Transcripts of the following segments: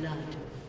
blood.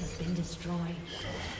Has been destroyed.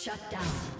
Shut down.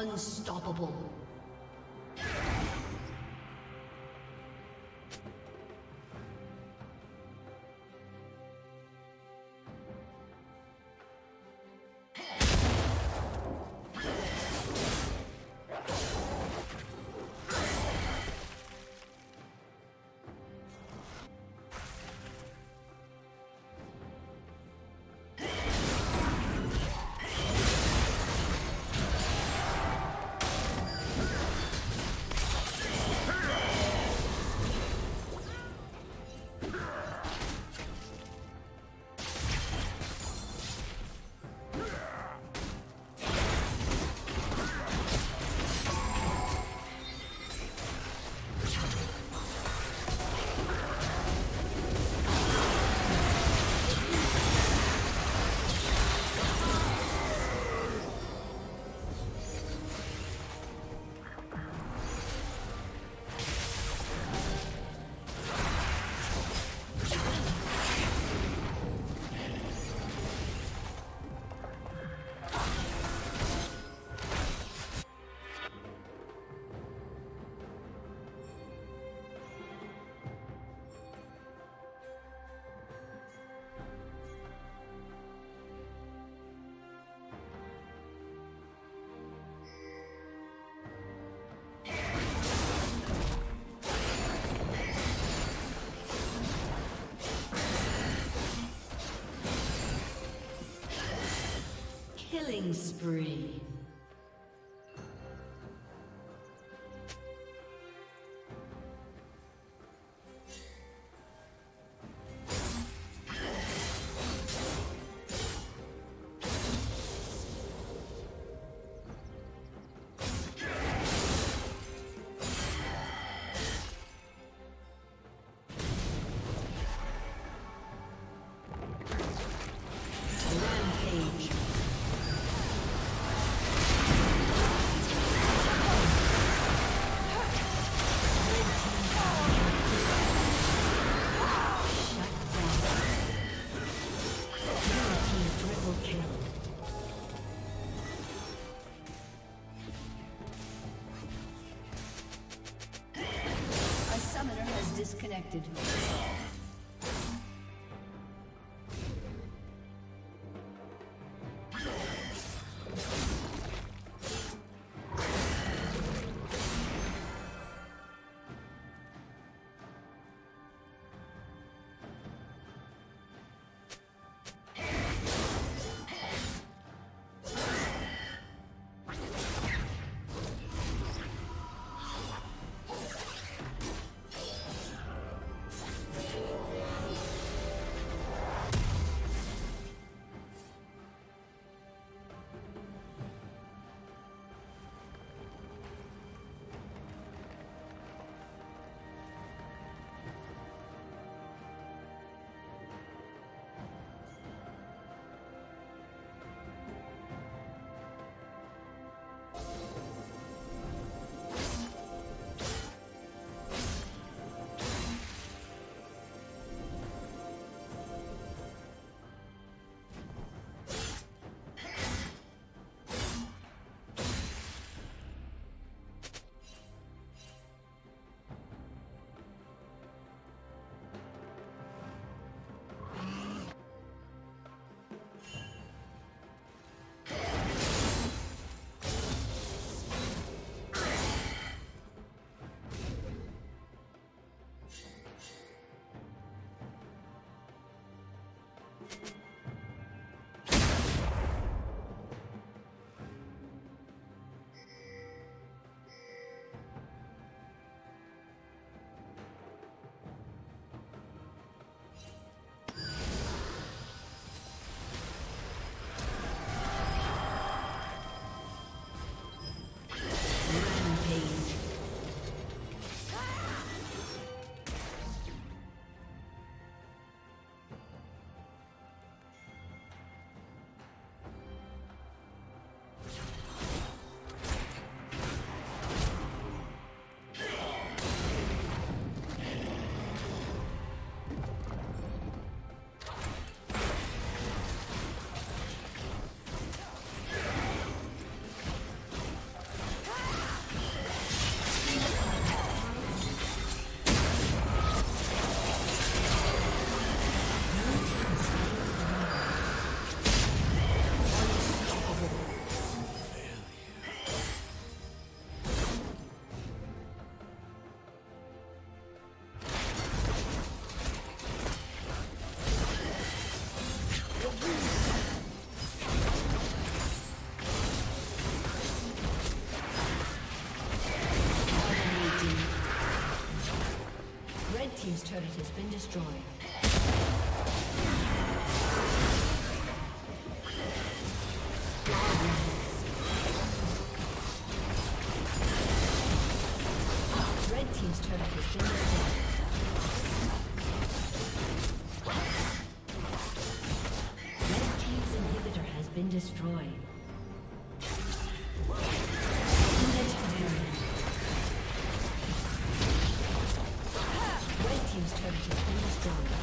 Unstoppable. Killing spree. Destroyed. Red Team's turret has been destroyed. Red Team's inhibitor has been destroyed. stronger.